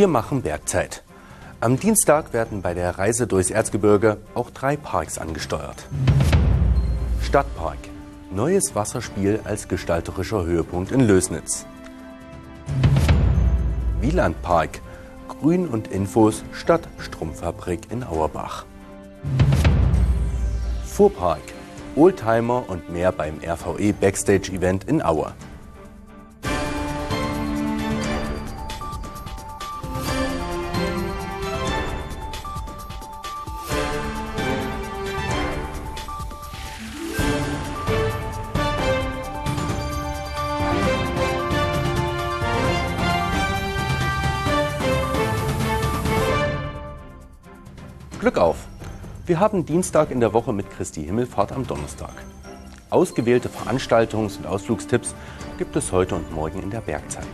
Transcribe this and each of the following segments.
Wir machen Bergzeit. Am Dienstag werden bei der Reise durchs Erzgebirge auch drei Parks angesteuert. Stadtpark. Neues Wasserspiel als gestalterischer Höhepunkt in Lösnitz. Wielandpark. Grün und Infos statt Stromfabrik in Auerbach. Fuhrpark. Oldtimer und mehr beim RVE Backstage Event in Aue. Glück auf! Wir haben Dienstag in der Woche mit Christi Himmelfahrt am Donnerstag. Ausgewählte Veranstaltungs- und Ausflugstipps gibt es heute und morgen in der Bergzeit.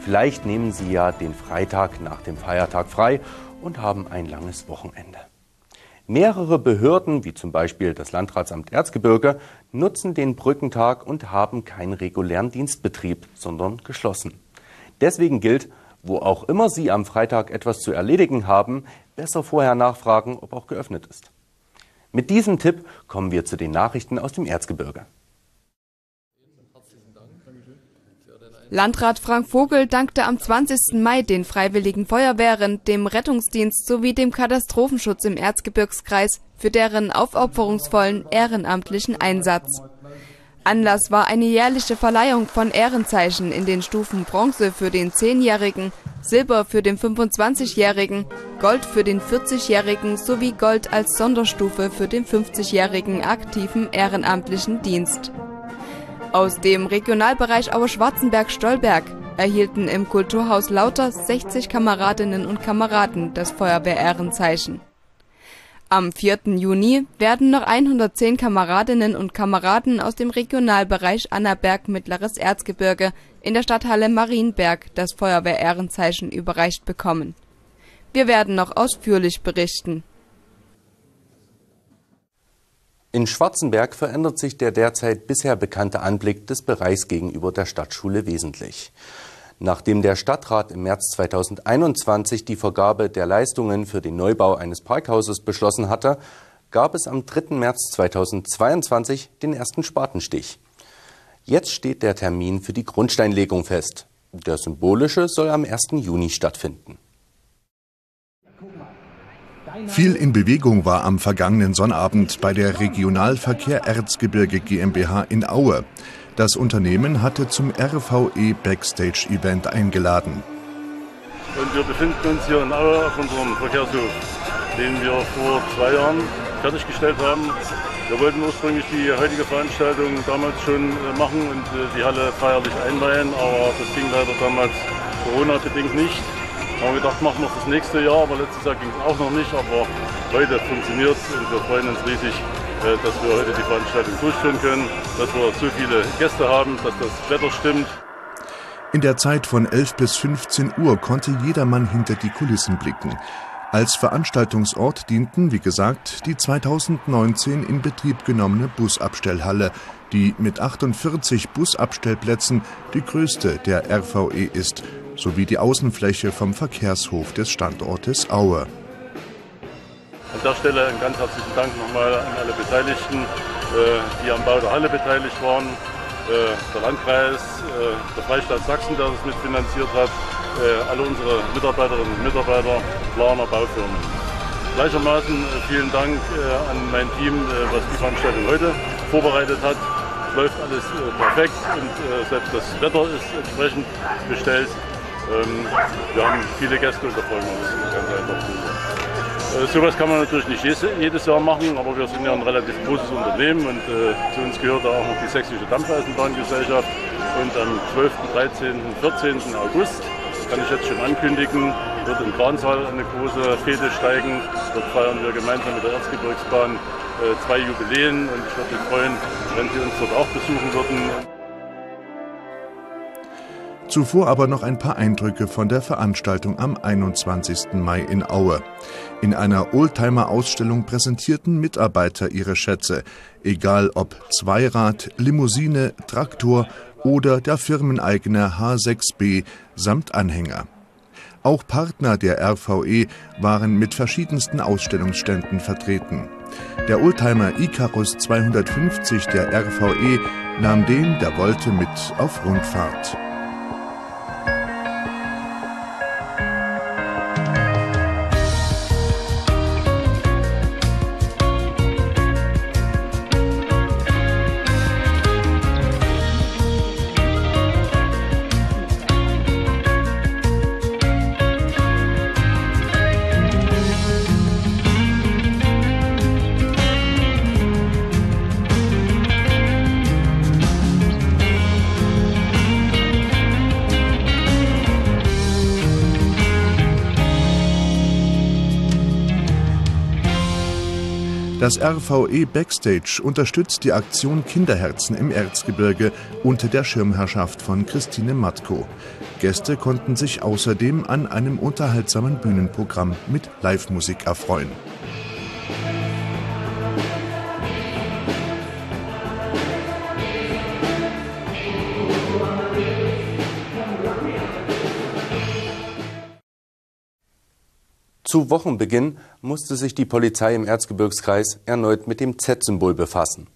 Vielleicht nehmen Sie ja den Freitag nach dem Feiertag frei und haben ein langes Wochenende. Mehrere Behörden, wie zum Beispiel das Landratsamt Erzgebirge, nutzen den Brückentag und haben keinen regulären Dienstbetrieb, sondern geschlossen. Deswegen gilt, wo auch immer Sie am Freitag etwas zu erledigen haben, besser vorher nachfragen, ob auch geöffnet ist. Mit diesem Tipp kommen wir zu den Nachrichten aus dem Erzgebirge. Landrat Frank Vogel dankte am 20. Mai den Freiwilligen Feuerwehren, dem Rettungsdienst sowie dem Katastrophenschutz im Erzgebirgskreis für deren aufopferungsvollen ehrenamtlichen Einsatz. Anlass war eine jährliche Verleihung von Ehrenzeichen in den Stufen Bronze für den 10-Jährigen, Silber für den 25-Jährigen, Gold für den 40-Jährigen sowie Gold als Sonderstufe für den 50-jährigen aktiven ehrenamtlichen Dienst. Aus dem Regionalbereich Aue-Schwarzenberg-Stolberg erhielten im Kulturhaus Lauter 60 Kameradinnen und Kameraden das Feuerwehr-Ehrenzeichen. Am 4. Juni werden noch 110 Kameradinnen und Kameraden aus dem Regionalbereich Annaberg Mittleres Erzgebirge in der Stadthalle Marienberg das Feuerwehr-Ehrenzeichen überreicht bekommen. Wir werden noch ausführlich berichten. In Schwarzenberg verändert sich der derzeit bisher bekannte Anblick des Bereichs gegenüber der Stadtschule wesentlich. Nachdem der Stadtrat im März 2021 die Vergabe der Leistungen für den Neubau eines Parkhauses beschlossen hatte, gab es am 3. März 2022 den ersten Spatenstich. Jetzt steht der Termin für die Grundsteinlegung fest. Der symbolische soll am 1. Juni stattfinden. Viel in Bewegung war am vergangenen Sonnabend bei der Regionalverkehr Erzgebirge GmbH in Aue. Das Unternehmen hatte zum RVE Backstage Event eingeladen. Und wir befinden uns hier in Aue auf unserem Verkehrshof, den wir vor zwei Jahren fertiggestellt haben. Wir wollten ursprünglich die heutige Veranstaltung damals schon äh, machen und äh, die Halle feierlich einweihen, aber das ging leider damals Corona-bedingt nicht. Da haben wir gedacht, machen wir das nächste Jahr, aber letztes Jahr ging es auch noch nicht. Aber heute funktioniert es und wir freuen uns riesig, dass wir heute die Veranstaltung durchführen können, dass wir so viele Gäste haben, dass das Wetter stimmt. In der Zeit von 11 bis 15 Uhr konnte jedermann hinter die Kulissen blicken. Als Veranstaltungsort dienten, wie gesagt, die 2019 in Betrieb genommene Busabstellhalle, die mit 48 Busabstellplätzen die größte der RVE ist, sowie die Außenfläche vom Verkehrshof des Standortes Aue. An der Stelle einen ganz herzlichen Dank nochmal an alle Beteiligten, äh, die am Bau der Halle beteiligt waren. Äh, der Landkreis, äh, der Freistaat Sachsen, der das mitfinanziert hat, alle unsere Mitarbeiterinnen und Mitarbeiter, Planer, Baufirmen. Gleichermaßen vielen Dank an mein Team, was die Veranstaltung heute vorbereitet hat. Es läuft alles perfekt und selbst das Wetter ist entsprechend bestellt. Ähm, wir haben viele Gäste und da freuen wir uns ganz einfach drüber. Äh, sowas kann man natürlich nicht jedes Jahr machen, aber wir sind ja ein relativ großes Unternehmen und äh, zu uns gehört auch noch die Sächsische Dampfeisenbahngesellschaft. Und am 12., 13., 14. August, kann ich jetzt schon ankündigen, wird in Kransaal eine große Fete steigen. Dort feiern wir gemeinsam mit der Erzgebirgsbahn äh, zwei Jubiläen und ich würde mich freuen, wenn Sie uns dort auch besuchen würden. Zuvor aber noch ein paar Eindrücke von der Veranstaltung am 21. Mai in Aue. In einer Oldtimer-Ausstellung präsentierten Mitarbeiter ihre Schätze, egal ob Zweirad, Limousine, Traktor oder der firmeneigene H6B samt Anhänger. Auch Partner der RVE waren mit verschiedensten Ausstellungsständen vertreten. Der Oldtimer Icarus 250 der RVE nahm den, der wollte, mit auf Rundfahrt. Das RVE Backstage unterstützt die Aktion Kinderherzen im Erzgebirge unter der Schirmherrschaft von Christine Matko. Gäste konnten sich außerdem an einem unterhaltsamen Bühnenprogramm mit Live-Musik erfreuen. Zu Wochenbeginn musste sich die Polizei im Erzgebirgskreis erneut mit dem Z-Symbol befassen.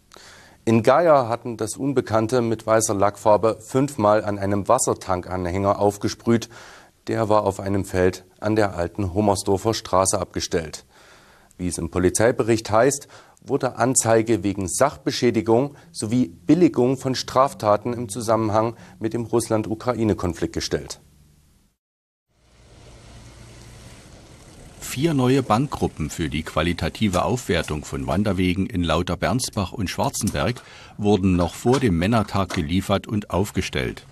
In Geier hatten das Unbekannte mit weißer Lackfarbe fünfmal an einem Wassertankanhänger aufgesprüht. Der war auf einem Feld an der alten Hummersdorfer Straße abgestellt. Wie es im Polizeibericht heißt, wurde Anzeige wegen Sachbeschädigung sowie Billigung von Straftaten im Zusammenhang mit dem Russland-Ukraine-Konflikt gestellt. Vier neue Bankgruppen für die qualitative Aufwertung von Wanderwegen in Lauter-Bernsbach und Schwarzenberg wurden noch vor dem Männertag geliefert und aufgestellt.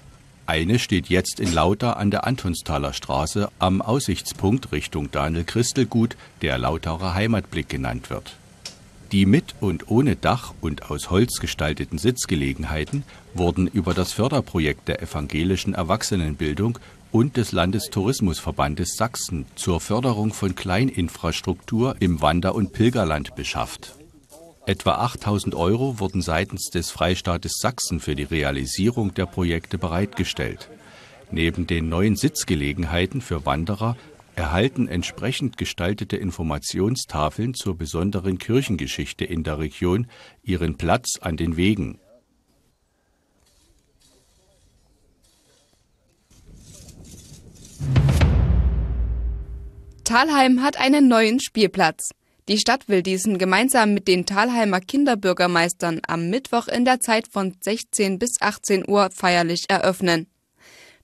Eine steht jetzt in Lauter an der Antonsthaler Straße am Aussichtspunkt Richtung Daniel-Christel-Gut, der Lautauer Heimatblick genannt wird. Die mit und ohne Dach und aus Holz gestalteten Sitzgelegenheiten wurden über das Förderprojekt der evangelischen Erwachsenenbildung und des Landestourismusverbandes Sachsen zur Förderung von Kleininfrastruktur im Wander- und Pilgerland beschafft. Etwa 8000 Euro wurden seitens des Freistaates Sachsen für die Realisierung der Projekte bereitgestellt. Neben den neuen Sitzgelegenheiten für Wanderer erhalten entsprechend gestaltete Informationstafeln zur besonderen Kirchengeschichte in der Region ihren Platz an den Wegen. Talheim hat einen neuen Spielplatz. Die Stadt will diesen gemeinsam mit den Talheimer Kinderbürgermeistern am Mittwoch in der Zeit von 16 bis 18 Uhr feierlich eröffnen.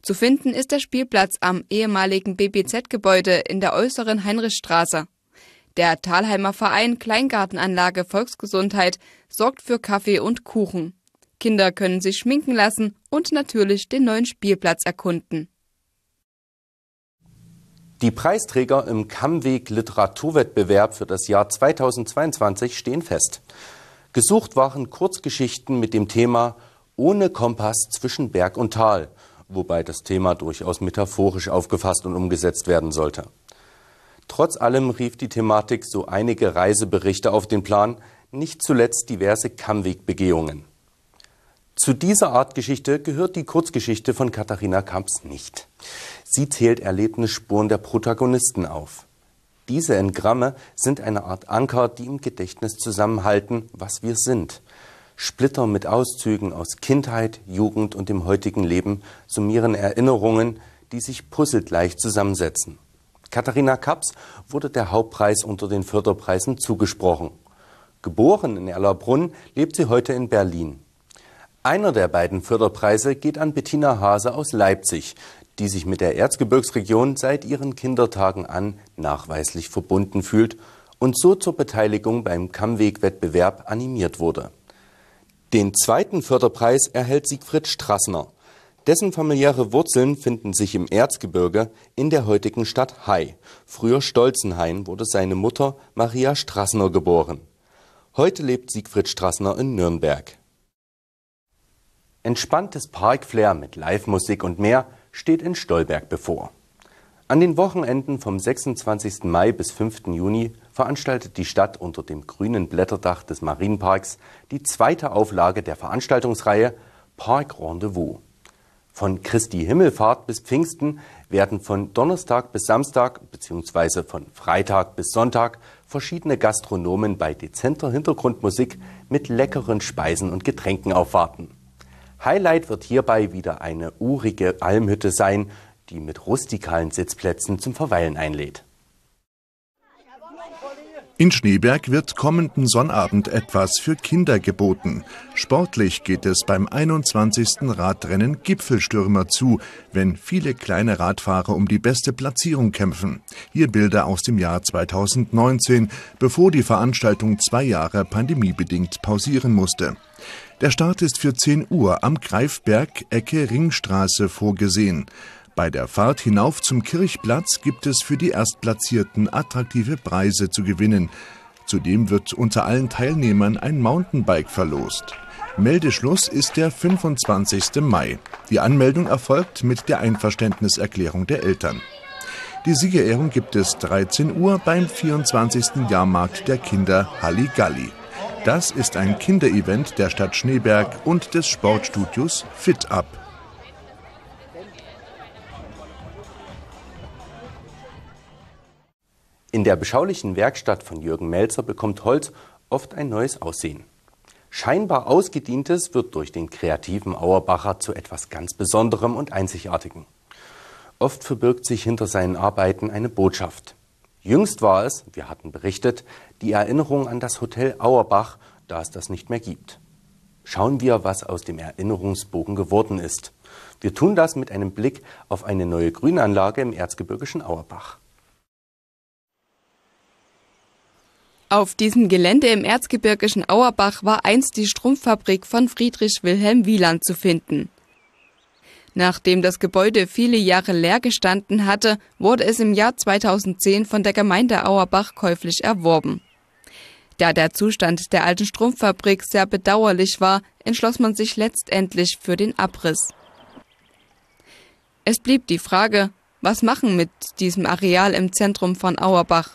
Zu finden ist der Spielplatz am ehemaligen BBZ-Gebäude in der äußeren Heinrichstraße. Der Talheimer Verein Kleingartenanlage Volksgesundheit sorgt für Kaffee und Kuchen. Kinder können sich schminken lassen und natürlich den neuen Spielplatz erkunden. Die Preisträger im Kammweg Literaturwettbewerb für das Jahr 2022 stehen fest. Gesucht waren Kurzgeschichten mit dem Thema Ohne Kompass zwischen Berg und Tal, wobei das Thema durchaus metaphorisch aufgefasst und umgesetzt werden sollte. Trotz allem rief die Thematik so einige Reiseberichte auf den Plan, nicht zuletzt diverse Kammwegbegehungen. Zu dieser Art Geschichte gehört die Kurzgeschichte von Katharina Kamps nicht. Sie zählt Erlebnisspuren der Protagonisten auf. Diese Engramme sind eine Art Anker, die im Gedächtnis zusammenhalten, was wir sind. Splitter mit Auszügen aus Kindheit, Jugend und dem heutigen Leben summieren Erinnerungen, die sich puzzlegleich zusammensetzen. Katharina Kaps wurde der Hauptpreis unter den Förderpreisen zugesprochen. Geboren in Erlabrunn, lebt sie heute in Berlin. Einer der beiden Förderpreise geht an Bettina Hase aus Leipzig, die sich mit der Erzgebirgsregion seit ihren Kindertagen an nachweislich verbunden fühlt und so zur Beteiligung beim Kammweg-Wettbewerb animiert wurde. Den zweiten Förderpreis erhält Siegfried Strassner. Dessen familiäre Wurzeln finden sich im Erzgebirge in der heutigen Stadt Hai. Früher Stolzenhain wurde seine Mutter Maria Strassner geboren. Heute lebt Siegfried Strassner in Nürnberg. Entspanntes Parkflair mit Live-Musik und mehr steht in Stolberg bevor. An den Wochenenden vom 26. Mai bis 5. Juni veranstaltet die Stadt unter dem grünen Blätterdach des Marienparks die zweite Auflage der Veranstaltungsreihe Park Rendezvous. Von Christi Himmelfahrt bis Pfingsten werden von Donnerstag bis Samstag bzw. von Freitag bis Sonntag verschiedene Gastronomen bei dezenter Hintergrundmusik mit leckeren Speisen und Getränken aufwarten. Highlight wird hierbei wieder eine urige Almhütte sein, die mit rustikalen Sitzplätzen zum Verweilen einlädt. In Schneeberg wird kommenden Sonnabend etwas für Kinder geboten. Sportlich geht es beim 21. Radrennen Gipfelstürmer zu, wenn viele kleine Radfahrer um die beste Platzierung kämpfen. Hier Bilder aus dem Jahr 2019, bevor die Veranstaltung zwei Jahre pandemiebedingt pausieren musste. Der Start ist für 10 Uhr am Greifberg Ecke Ringstraße vorgesehen. Bei der Fahrt hinauf zum Kirchplatz gibt es für die Erstplatzierten attraktive Preise zu gewinnen. Zudem wird unter allen Teilnehmern ein Mountainbike verlost. Meldeschluss ist der 25. Mai. Die Anmeldung erfolgt mit der Einverständniserklärung der Eltern. Die Siegerehrung gibt es 13 Uhr beim 24. Jahrmarkt der Kinder Halligalli. Das ist ein Kinderevent der Stadt Schneeberg und des Sportstudios Fit In der beschaulichen Werkstatt von Jürgen Melzer bekommt Holz oft ein neues Aussehen. Scheinbar Ausgedientes wird durch den kreativen Auerbacher zu etwas ganz Besonderem und Einzigartigem. Oft verbirgt sich hinter seinen Arbeiten eine Botschaft. Jüngst war es, wir hatten berichtet, die Erinnerung an das Hotel Auerbach, da es das nicht mehr gibt. Schauen wir, was aus dem Erinnerungsbogen geworden ist. Wir tun das mit einem Blick auf eine neue Grünanlage im erzgebirgischen Auerbach. Auf diesem Gelände im erzgebirgischen Auerbach war einst die Strumpffabrik von Friedrich Wilhelm Wieland zu finden. Nachdem das Gebäude viele Jahre leer gestanden hatte, wurde es im Jahr 2010 von der Gemeinde Auerbach käuflich erworben. Da der Zustand der alten Strumpffabrik sehr bedauerlich war, entschloss man sich letztendlich für den Abriss. Es blieb die Frage, was machen mit diesem Areal im Zentrum von Auerbach?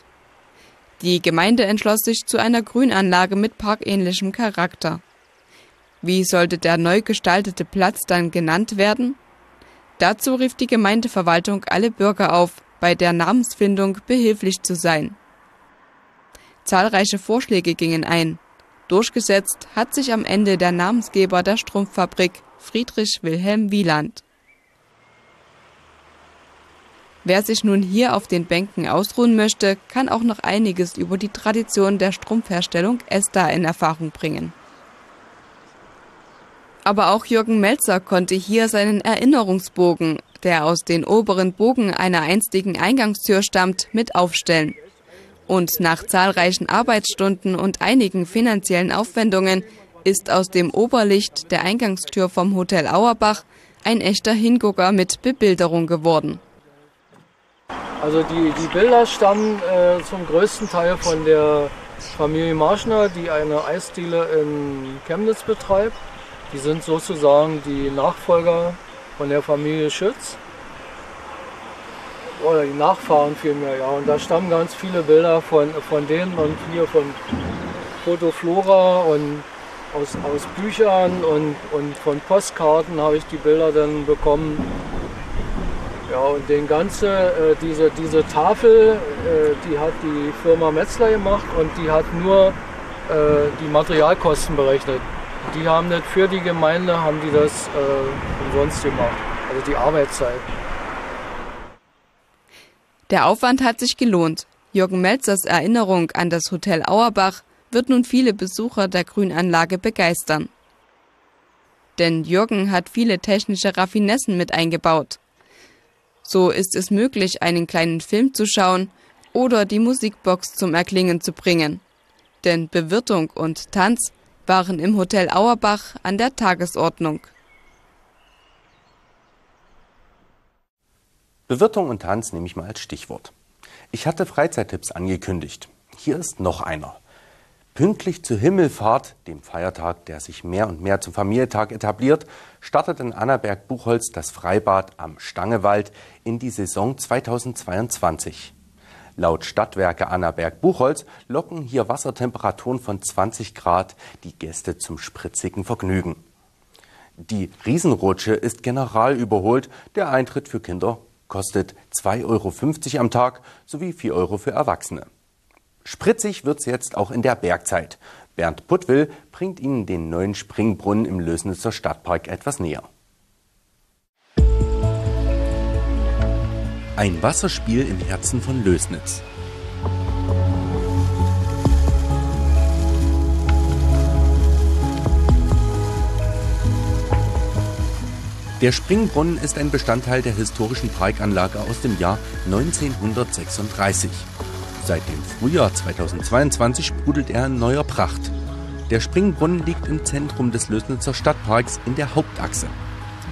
Die Gemeinde entschloss sich zu einer Grünanlage mit parkähnlichem Charakter. Wie sollte der neu gestaltete Platz dann genannt werden? Dazu rief die Gemeindeverwaltung alle Bürger auf, bei der Namensfindung behilflich zu sein. Zahlreiche Vorschläge gingen ein. Durchgesetzt hat sich am Ende der Namensgeber der Strumpffabrik, Friedrich Wilhelm Wieland. Wer sich nun hier auf den Bänken ausruhen möchte, kann auch noch einiges über die Tradition der Strumpfherstellung Esther in Erfahrung bringen. Aber auch Jürgen Melzer konnte hier seinen Erinnerungsbogen, der aus den oberen Bogen einer einstigen Eingangstür stammt, mit aufstellen. Und nach zahlreichen Arbeitsstunden und einigen finanziellen Aufwendungen ist aus dem Oberlicht der Eingangstür vom Hotel Auerbach ein echter Hingucker mit Bebilderung geworden. Also die, die Bilder stammen äh, zum größten Teil von der Familie Marschner, die eine Eisdiele in Chemnitz betreibt. Die sind sozusagen die Nachfolger von der Familie Schütz. Oder die Nachfahren vielmehr, ja. Und da stammen ganz viele Bilder von, von denen und hier von Fotoflora und aus, aus Büchern und, und von Postkarten habe ich die Bilder dann bekommen ja, und den ganze, äh, diese, diese Tafel, äh, die hat die Firma Metzler gemacht und die hat nur äh, die Materialkosten berechnet. Die haben nicht für die Gemeinde, haben die das äh, umsonst gemacht, also die Arbeitszeit. Der Aufwand hat sich gelohnt. Jürgen Melzers Erinnerung an das Hotel Auerbach wird nun viele Besucher der Grünanlage begeistern. Denn Jürgen hat viele technische Raffinessen mit eingebaut. So ist es möglich, einen kleinen Film zu schauen oder die Musikbox zum Erklingen zu bringen. Denn Bewirtung und Tanz waren im Hotel Auerbach an der Tagesordnung. Bewirtung und Tanz nehme ich mal als Stichwort. Ich hatte Freizeittipps angekündigt. Hier ist noch einer. Pünktlich zur Himmelfahrt, dem Feiertag, der sich mehr und mehr zum Familientag etabliert, startet in Annaberg-Buchholz das Freibad am Stangewald in die Saison 2022. Laut Stadtwerke Annaberg-Buchholz locken hier Wassertemperaturen von 20 Grad die Gäste zum spritzigen Vergnügen. Die Riesenrutsche ist general überholt. Der Eintritt für Kinder kostet 2,50 Euro am Tag sowie 4 Euro für Erwachsene. Spritzig wird's jetzt auch in der Bergzeit. Bernd Puttwill bringt Ihnen den neuen Springbrunnen im Lösnitzer Stadtpark etwas näher. Ein Wasserspiel im Herzen von Lösnitz. Der Springbrunnen ist ein Bestandteil der historischen Parkanlage aus dem Jahr 1936. Seit dem Frühjahr 2022 sprudelt er in neuer Pracht. Der Springbrunnen liegt im Zentrum des Lösnitzer Stadtparks in der Hauptachse.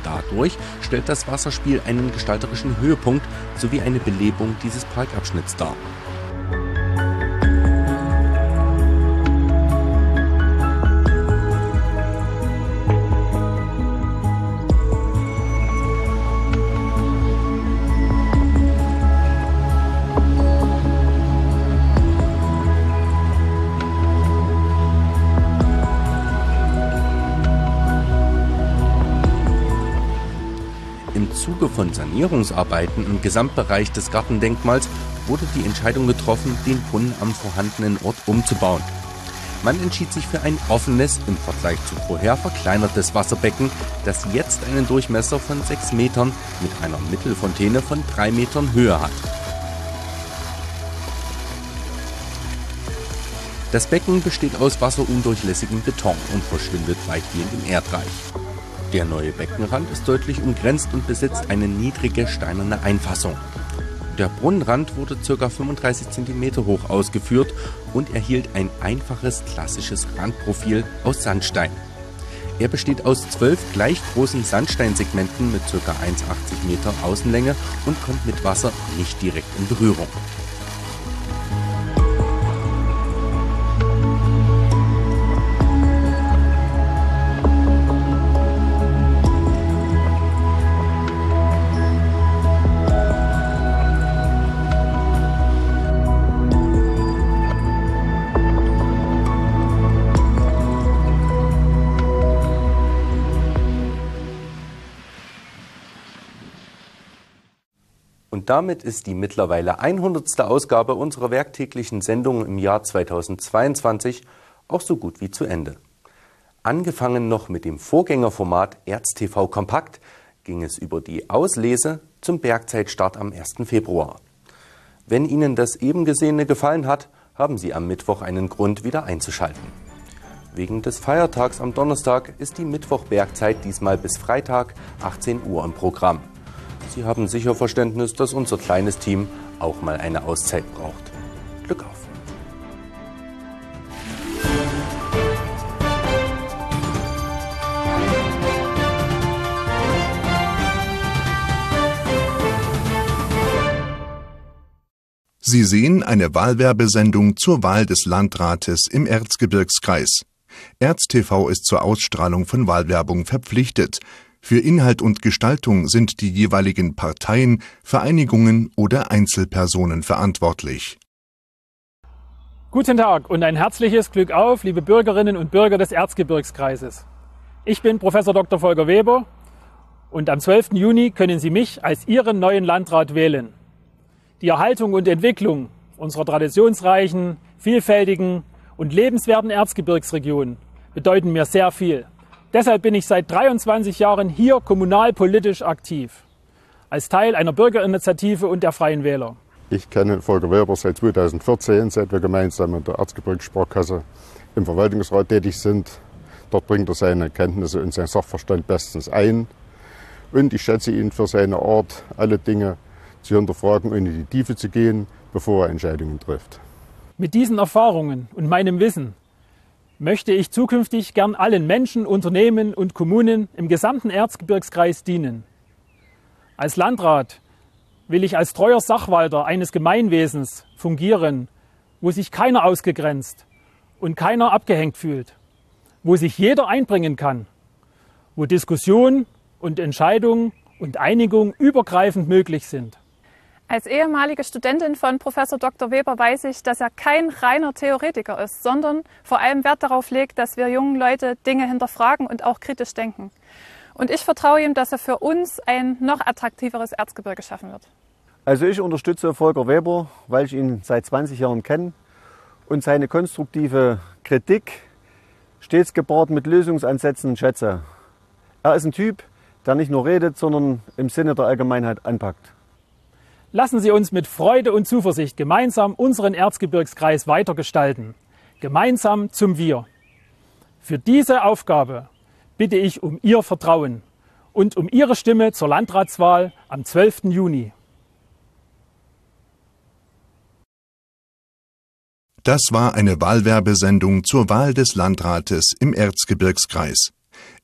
Dadurch stellt das Wasserspiel einen gestalterischen Höhepunkt sowie eine Belebung dieses Parkabschnitts dar. Zuge von Sanierungsarbeiten im Gesamtbereich des Gartendenkmals wurde die Entscheidung getroffen, den Brunnen am vorhandenen Ort umzubauen. Man entschied sich für ein offenes, im Vergleich zu vorher verkleinertes Wasserbecken, das jetzt einen Durchmesser von 6 Metern mit einer Mittelfontäne von 3 Metern Höhe hat. Das Becken besteht aus wasserundurchlässigem Beton und verschwindet weitgehend im Erdreich. Der neue Beckenrand ist deutlich umgrenzt und besitzt eine niedrige steinerne Einfassung. Der Brunnenrand wurde ca. 35 cm hoch ausgeführt und erhielt ein einfaches klassisches Randprofil aus Sandstein. Er besteht aus zwölf gleich großen Sandsteinsegmenten mit ca. 1,80 Meter Außenlänge und kommt mit Wasser nicht direkt in Berührung. Und damit ist die mittlerweile 100. Ausgabe unserer werktäglichen Sendung im Jahr 2022 auch so gut wie zu Ende. Angefangen noch mit dem Vorgängerformat ErzTV Kompakt ging es über die Auslese zum Bergzeitstart am 1. Februar. Wenn Ihnen das eben Gesehene gefallen hat, haben Sie am Mittwoch einen Grund, wieder einzuschalten. Wegen des Feiertags am Donnerstag ist die Mittwoch-Bergzeit diesmal bis Freitag 18 Uhr im Programm. Sie haben sicher Verständnis, dass unser kleines Team auch mal eine Auszeit braucht. Glück auf! Sie sehen eine Wahlwerbesendung zur Wahl des Landrates im Erzgebirgskreis. ErzTV ist zur Ausstrahlung von Wahlwerbung verpflichtet. Für Inhalt und Gestaltung sind die jeweiligen Parteien, Vereinigungen oder Einzelpersonen verantwortlich. Guten Tag und ein herzliches Glück auf, liebe Bürgerinnen und Bürger des Erzgebirgskreises. Ich bin Professor Dr. Volker Weber und am 12. Juni können Sie mich als Ihren neuen Landrat wählen. Die Erhaltung und Entwicklung unserer traditionsreichen, vielfältigen und lebenswerten Erzgebirgsregion bedeuten mir sehr viel. Deshalb bin ich seit 23 Jahren hier kommunalpolitisch aktiv, als Teil einer Bürgerinitiative und der Freien Wähler. Ich kenne Volker Weber seit 2014, seit wir gemeinsam in der Erzgebirgssparkasse im Verwaltungsrat tätig sind. Dort bringt er seine Kenntnisse und sein Sachverstand bestens ein. Und ich schätze ihn für seine Art, alle Dinge zu hinterfragen und in die Tiefe zu gehen, bevor er Entscheidungen trifft. Mit diesen Erfahrungen und meinem Wissen möchte ich zukünftig gern allen Menschen, Unternehmen und Kommunen im gesamten Erzgebirgskreis dienen. Als Landrat will ich als treuer Sachwalter eines Gemeinwesens fungieren, wo sich keiner ausgegrenzt und keiner abgehängt fühlt, wo sich jeder einbringen kann, wo Diskussion und Entscheidung und Einigung übergreifend möglich sind. Als ehemalige Studentin von Professor Dr. Weber weiß ich, dass er kein reiner Theoretiker ist, sondern vor allem Wert darauf legt, dass wir jungen Leute Dinge hinterfragen und auch kritisch denken. Und ich vertraue ihm, dass er für uns ein noch attraktiveres Erzgebirge schaffen wird. Also ich unterstütze Volker Weber, weil ich ihn seit 20 Jahren kenne und seine konstruktive Kritik stets gepaart mit Lösungsansätzen schätze. Er ist ein Typ, der nicht nur redet, sondern im Sinne der Allgemeinheit anpackt. Lassen Sie uns mit Freude und Zuversicht gemeinsam unseren Erzgebirgskreis weitergestalten. Gemeinsam zum Wir. Für diese Aufgabe bitte ich um Ihr Vertrauen und um Ihre Stimme zur Landratswahl am 12. Juni. Das war eine Wahlwerbesendung zur Wahl des Landrates im Erzgebirgskreis.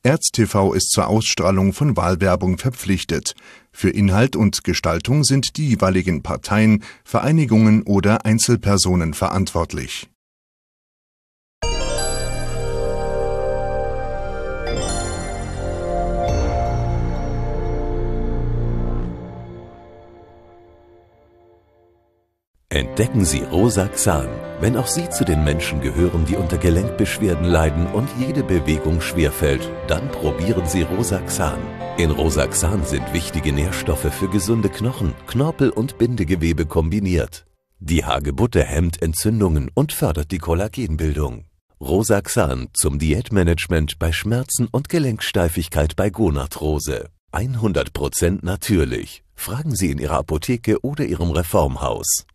ErzTV ist zur Ausstrahlung von Wahlwerbung verpflichtet. Für Inhalt und Gestaltung sind die jeweiligen Parteien, Vereinigungen oder Einzelpersonen verantwortlich. Entdecken Sie Rosaxan, wenn auch Sie zu den Menschen gehören, die unter Gelenkbeschwerden leiden und jede Bewegung schwerfällt, dann probieren Sie Rosaxan. In Rosaxan sind wichtige Nährstoffe für gesunde Knochen, Knorpel und Bindegewebe kombiniert. Die Hagebutte hemmt Entzündungen und fördert die Kollagenbildung. Rosaxan zum Diätmanagement bei Schmerzen und Gelenksteifigkeit bei Gonarthrose. 100% natürlich. Fragen Sie in Ihrer Apotheke oder Ihrem Reformhaus.